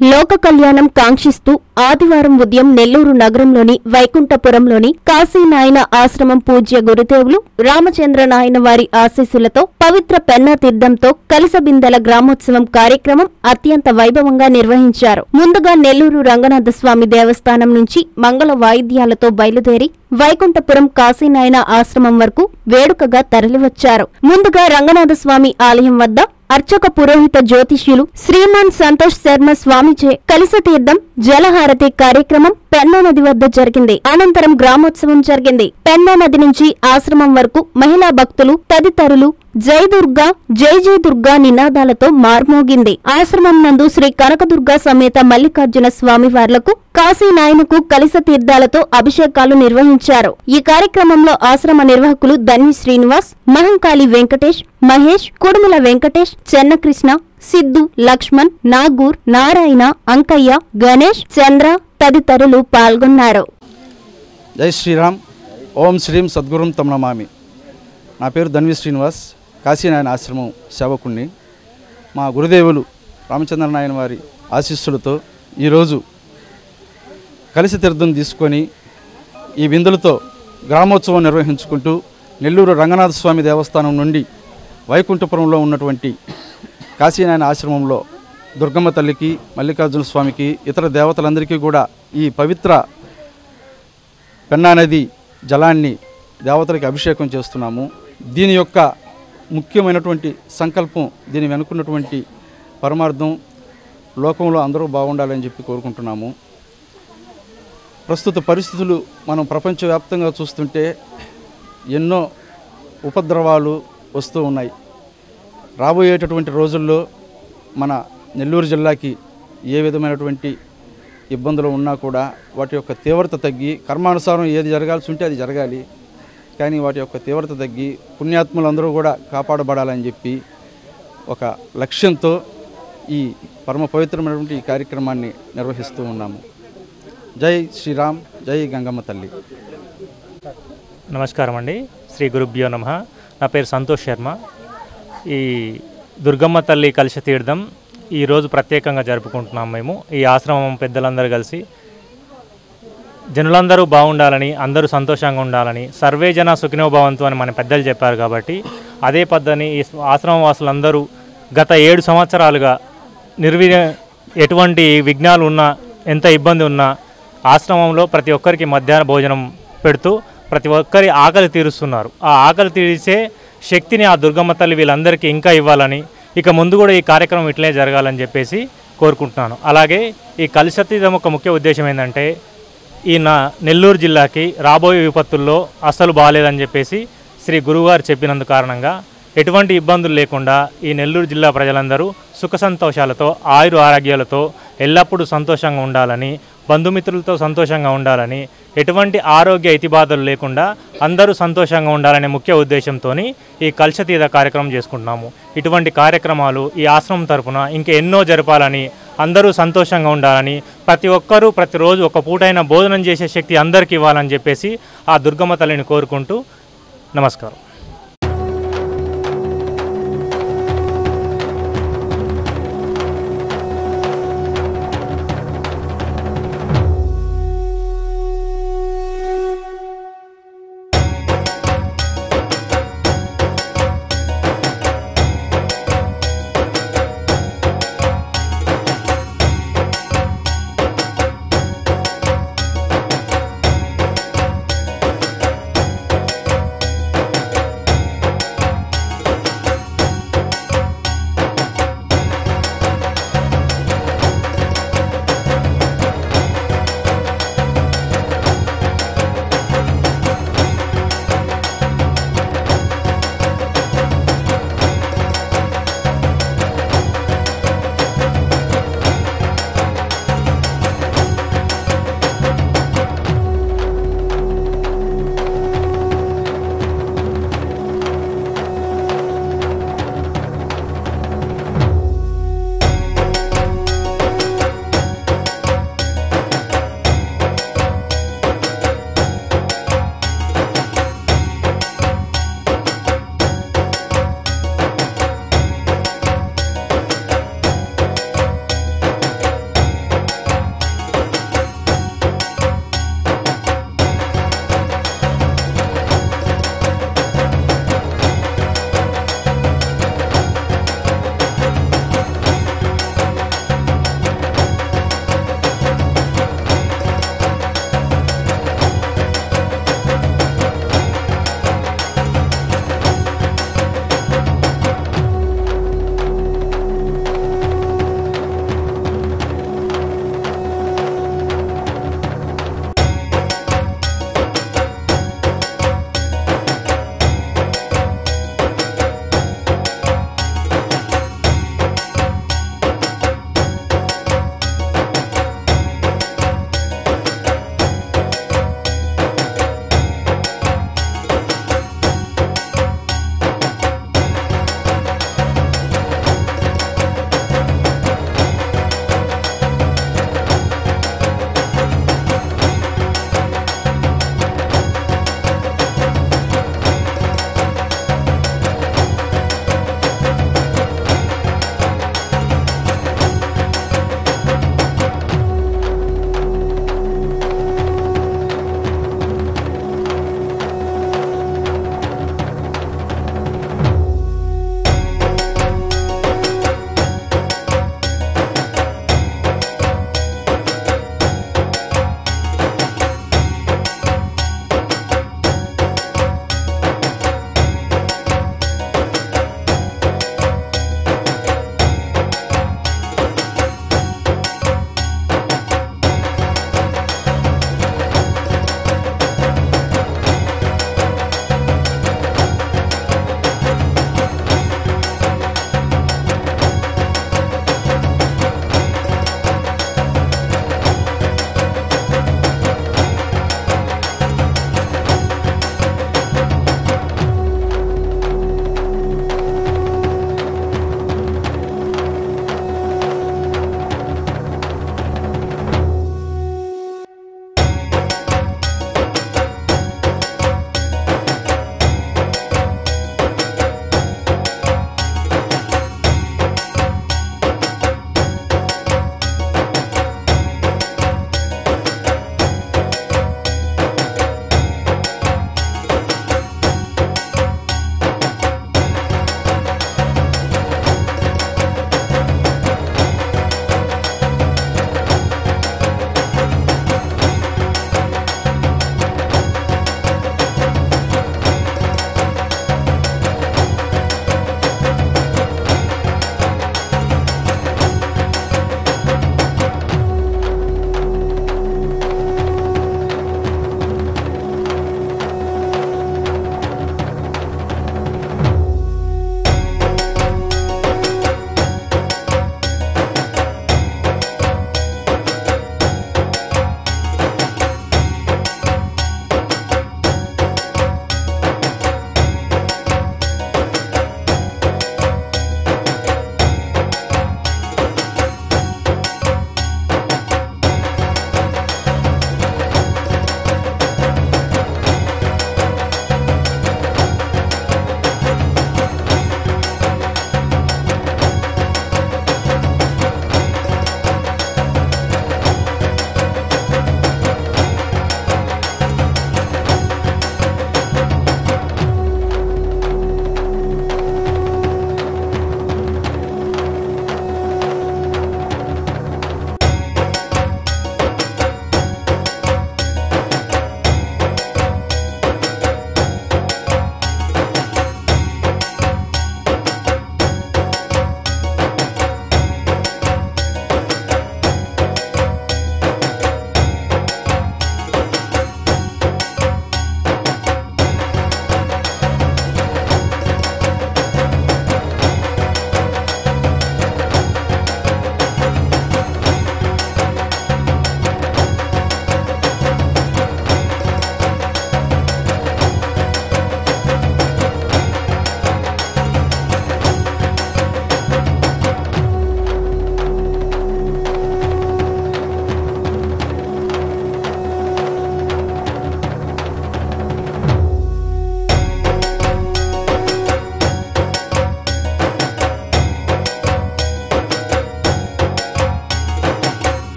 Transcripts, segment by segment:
లోక కళ్యాణం కాంక్షిస్తూ ఆదివారం ఉదయం నెల్లూరు నగరంలోని వైకుంఠపురంలోని కాశీనాయన ఆశ్రమం పూజ్య గురుదేవులు రామచంద్ర నాయన వారి ఆశీస్సులతో పవిత్ర పెన్నా తీర్థంతో కలసబిందెల గ్రామోత్సవం కార్యక్రమం అత్యంత వైభవంగా నిర్వహించారు. ముందుగా నెల్లూరు రంగనాథ స్వామి దేవస్థానం నుంచి మంగళ వాయిద్యాలతో బయలుదేరి వైకుంఠపురం కాశీనాయన ఆశ్రమం వరకు వేడుకగా తరలివచ్చారు. ముందుగా రంగనాథ స్వామి ఆలయం వద్ద అర్చక పురోహిత జ్యోతిష్యులు శ్రీమాన్ సంతోష్ శర్మ స్వామిచే కలిస తీర్థం జలహారతి కార్యక్రమం పెన్నా నది వద్ద జరిగింది. అనంతరం గ్రామోత్సవం జరిగింది. పెన్నా నది నుంచి ఆశ్రమం వరకు మహిళా భక్తులు తదితరులు జై దుర్గా జై జై దుర్గా నినాదాలతో మార్మోగింది. ఆశ్రమం నందు శ్రీ కనకదుర్గా సమేత మల్లికార్జున స్వామి వార్లకు కాశీ నాయనకు కలిస తీర్థాలతో అభిషేకాలు నిర్వహించారు. ఈ కార్యక్రమంలో ఆశ్రమ నిర్వాహకులు ధన్వి శ్రీనివాస్ మహంకాళి వెంకటేష్ మహేష్ కుడుముల వెంకటేష్ చెన్నకృష్ణ సిద్ధు లక్ష్మణ్ నాగూర్ నారాయణ అంకయ్య గణేష్ చంద్ర తదితరులు పాల్గొన్నారు. జై శ్రీరామ్. ఓం శ్రీం సద్గురుం తమ నా పేరు ధన్వి శ్రీనివాస్. కాశీనాయన ఆశ్రమం సేవకుణ్ణి. మా గురుదేవులు రామచంద్ర నాయన వారి ఆశీస్సులతో ఈరోజు కలిసి తీర్థం తీసుకొని ఈ విందులతో గ్రామోత్సవం నిర్వహించుకుంటూ నెల్లూరు రంగనాథ స్వామి దేవస్థానం నుండి వైకుంఠపురంలో ఉన్నటువంటి కాశీనాయన ఆశ్రమంలో దుర్గమ్మ తల్లికి మల్లికార్జున స్వామికి ఇతర దేవతలందరికీ కూడా ఈ పవిత్ర పెన్నా నది జలాన్ని దేవతలకి అభిషేకం చేస్తున్నాము. దీని యొక్క ముఖ్యమైనటువంటి సంకల్పం దీని వెనుకున్నటువంటి పరమార్థం లోకంలో అందరూ బాగుండాలని చెప్పి కోరుకుంటున్నాము. ప్రస్తుత పరిస్థితులు మనం ప్రపంచవ్యాప్తంగా చూస్తుంటే ఎన్నో ఉపద్రవాలు వస్తూ ఉన్నాయి. రాబోయేటటువంటి రోజుల్లో మన నెల్లూరు జిల్లాకి ఏ విధమైనటువంటి ఇబ్బందులు ఉన్నా కూడా వాటి యొక్క తీవ్రత తగ్గి కర్మానుసారం ఏది జరగాల్సి ఉంటే అది జరగాలి. కానీ వాటి యొక్క తీవ్రత తగ్గి పుణ్యాత్ములందరూ కూడా కాపాడబడాలని చెప్పి ఒక లక్ష్యంతో ఈ పరమ పవిత్రమైనటువంటి ఈ కార్యక్రమాన్ని నిర్వహిస్తూ ఉన్నాము. జై శ్రీరామ్ జై గంగమ్మ తల్లి. నమస్కారం అండి. శ్రీ గురుభ్యో నమ. నా పేరు సంతోష్ శర్మ. ఈ దుర్గమ్మ తల్లి కలిసి తీర్థం ఈరోజు ప్రత్యేకంగా జరుపుకుంటున్నాం మేము. ఈ ఆశ్రమం పెద్దలందరూ కలిసి జనులందరూ బాగుండాలని అందరూ సంతోషంగా ఉండాలని సర్వే జన సుఖినో భవంతు అని మన పెద్దలు చెప్పారు కాబట్టి అదే పద్ధతిని ఈ ఆశ్రమం వాసులందరూ గత ఏడు సంవత్సరాలుగా నిర్వి ఎటువంటి విఘ్నాలు ఉన్నా ఎంత ఇబ్బంది ఉన్నా ఆశ్రమంలో ప్రతి ఒక్కరికి మధ్యాహ్న భోజనం పెడుతూ ప్రతి ఒక్కరి ఆకలి తీరుస్తున్నారు. ఆ ఆకలి తీర్చే శక్తిని ఆ దుర్గమ్మ తల్లి వీళ్ళందరికీ ఇంకా ఇవ్వాలని ఇక ముందు కూడా ఈ కార్యక్రమం ఇట్లే జరగాలని చెప్పేసి కోరుకుంటున్నాను. అలాగే ఈ కలిసతీతం ఒక ముఖ్య ఉద్దేశం ఏంటంటే ఈ నెల్లూరు జిల్లాకి రాబోయే విపత్తుల్లో అస్సలు బాగాలేదని చెప్పేసి శ్రీ గురువుగారు చెప్పినందు కారణంగా ఎటువంటి ఇబ్బందులు లేకుండా ఈ నెల్లూరు జిల్లా ప్రజలందరూ సుఖ సంతోషాలతో ఆయురు ఆరోగ్యాలతో ఎల్లప్పుడూ సంతోషంగా ఉండాలని బంధుమిత్రులతో సంతోషంగా ఉండాలని ఎటువంటి ఆరోగ్య ఇతిబాధలు లేకుండా అందరూ సంతోషంగా ఉండాలనే ముఖ్య ఉద్దేశంతో ఈ కల్చతీత కార్యక్రమం చేసుకుంటున్నాము. ఇటువంటి కార్యక్రమాలు ఈ ఆశ్రమం తరపున ఇంకా ఎన్నో జరపాలని అందరూ సంతోషంగా ఉండాలని ప్రతి ఒక్కరూ ప్రతిరోజు ఒక పూటైన భోజనం చేసే శక్తి అందరికీ ఇవ్వాలని చెప్పేసి ఆ దుర్గమ్మ తల్లిని కోరుకుంటూ నమస్కారం.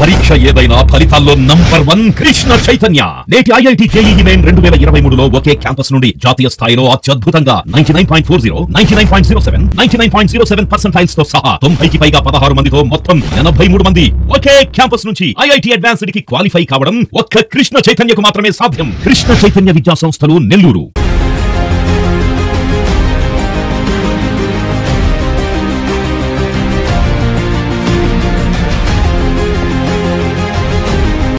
పరీక్ష ఏదైనా ఫలితాల్లో నంబర్ వన్ కృష్ణ చైతన్య. నేటి ఐఐటి జేఈఈ మెయిన్ రెండు వేల ఇరవై మూడులో ఒకే క్యాంపస్ నుండి జాతీయ స్థాయిలో అత్యద్భుతంగా ninety nine point four zero ninety nine point zero seven ninety nine point zero seven పర్సెంటైల్స్తో సహా తొంభైకి పైగా పదహారు మందితో మొత్తం ఎనభై మూడు మంది ఒకే క్యాంపస్ నుంచి ఐఐటి అడ్వాన్స్డ్కి క్వాలిఫై కావడం ఒక్క కృష్ణ చైతన్యకు మాత్రమే సాధ్యం. కృష్ణ చైతన్య విద్యా సంస్థలు నెల్లూరు.